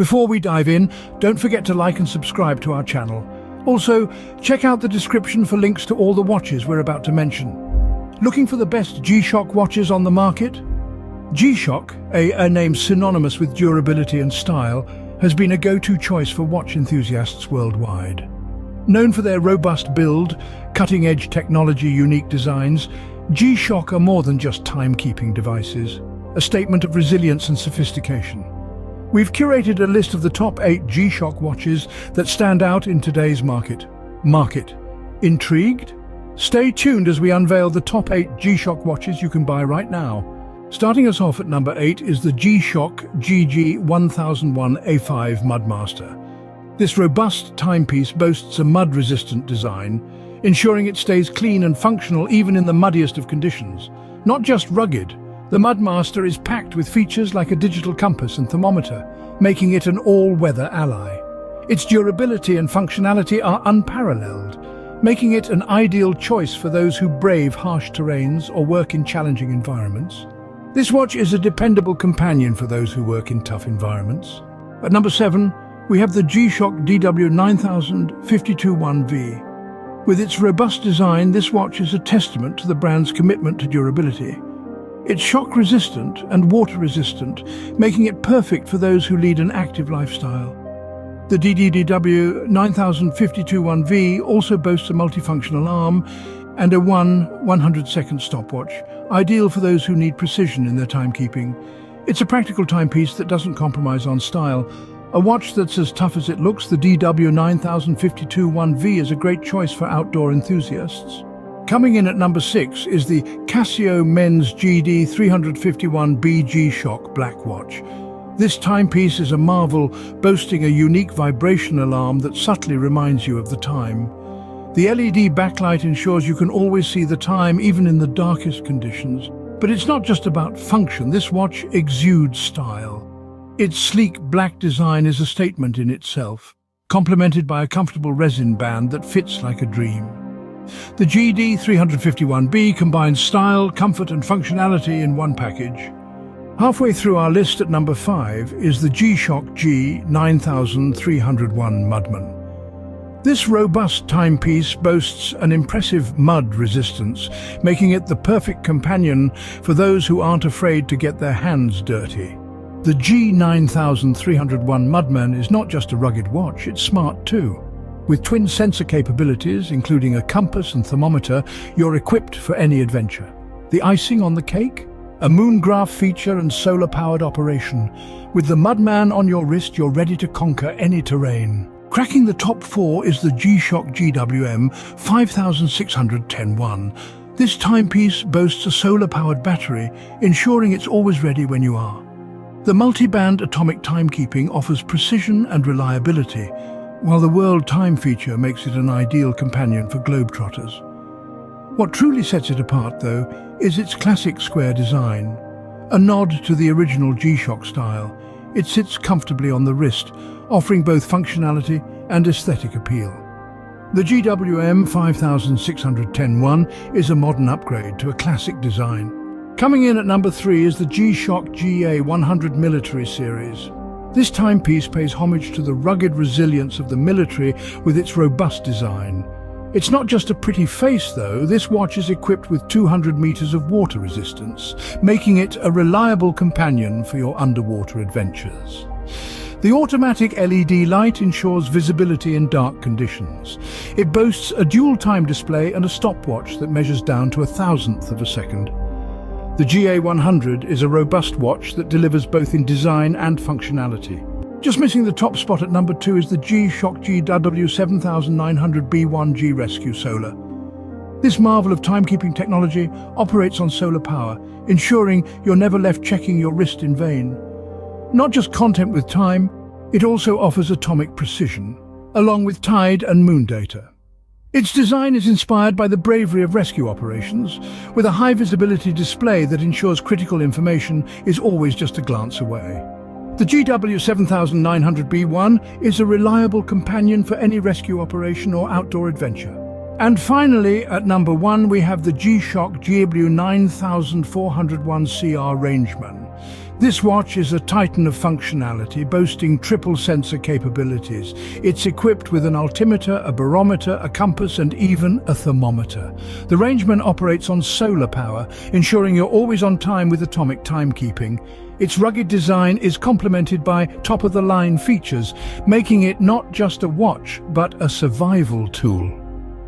Before we dive in, don't forget to like and subscribe to our channel. Also, check out the description for links to all the watches we're about to mention. Looking for the best G-Shock watches on the market? G-Shock, a, a name synonymous with durability and style, has been a go-to choice for watch enthusiasts worldwide. Known for their robust build, cutting-edge technology, unique designs, G-Shock are more than just timekeeping devices, a statement of resilience and sophistication. We've curated a list of the top eight G-Shock watches that stand out in today's market. Market. Intrigued? Stay tuned as we unveil the top eight G-Shock watches you can buy right now. Starting us off at number eight is the G-Shock GG 1001 A5 Mudmaster. This robust timepiece boasts a mud-resistant design, ensuring it stays clean and functional even in the muddiest of conditions. Not just rugged, the Mudmaster is packed with features like a digital compass and thermometer, making it an all-weather ally. Its durability and functionality are unparalleled, making it an ideal choice for those who brave harsh terrains or work in challenging environments. This watch is a dependable companion for those who work in tough environments. At number 7, we have the G-Shock DW9000 With its robust design, this watch is a testament to the brand's commitment to durability. It's shock-resistant and water-resistant, making it perfect for those who lead an active lifestyle. The DDDW 9052-1V also boasts a multifunctional arm and a 1 100-second stopwatch, ideal for those who need precision in their timekeeping. It's a practical timepiece that doesn't compromise on style. A watch that's as tough as it looks, the DW 9052-1V is a great choice for outdoor enthusiasts. Coming in at number six is the Casio Men's GD 351B G-Shock Black Watch. This timepiece is a marvel, boasting a unique vibration alarm that subtly reminds you of the time. The LED backlight ensures you can always see the time, even in the darkest conditions. But it's not just about function, this watch exudes style. Its sleek black design is a statement in itself, complemented by a comfortable resin band that fits like a dream. The GD351B combines style, comfort and functionality in one package. Halfway through our list at number 5 is the G-Shock G9301 Mudman. This robust timepiece boasts an impressive mud resistance, making it the perfect companion for those who aren't afraid to get their hands dirty. The G9301 Mudman is not just a rugged watch, it's smart too. With twin sensor capabilities, including a compass and thermometer, you're equipped for any adventure. The icing on the cake? A moongraph feature and solar-powered operation. With the Mudman on your wrist, you're ready to conquer any terrain. Cracking the top four is the G-Shock GWM 5610-1. This timepiece boasts a solar-powered battery, ensuring it's always ready when you are. The multi-band atomic timekeeping offers precision and reliability, while the World Time feature makes it an ideal companion for globetrotters. What truly sets it apart, though, is its classic square design. A nod to the original G-Shock style, it sits comfortably on the wrist, offering both functionality and aesthetic appeal. The GWM 5610-1 is a modern upgrade to a classic design. Coming in at number three is the G-Shock GA 100 Military Series. This timepiece pays homage to the rugged resilience of the military with its robust design. It's not just a pretty face though, this watch is equipped with 200 meters of water resistance, making it a reliable companion for your underwater adventures. The automatic LED light ensures visibility in dark conditions. It boasts a dual time display and a stopwatch that measures down to a thousandth of a second. The GA100 is a robust watch that delivers both in design and functionality. Just missing the top spot at number two is the G-Shock GW7900B1G Rescue Solar. This marvel of timekeeping technology operates on solar power, ensuring you're never left checking your wrist in vain. Not just content with time, it also offers atomic precision, along with tide and moon data. Its design is inspired by the bravery of rescue operations, with a high-visibility display that ensures critical information is always just a glance away. The GW7900B1 is a reliable companion for any rescue operation or outdoor adventure. And finally, at number one, we have the G-Shock GW9401CR Rangeman. This watch is a titan of functionality, boasting triple sensor capabilities. It's equipped with an altimeter, a barometer, a compass and even a thermometer. The Rangeman operates on solar power, ensuring you're always on time with atomic timekeeping. Its rugged design is complemented by top-of-the-line features, making it not just a watch, but a survival tool.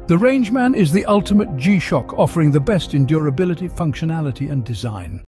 The Rangeman is the ultimate G-Shock, offering the best in durability, functionality and design.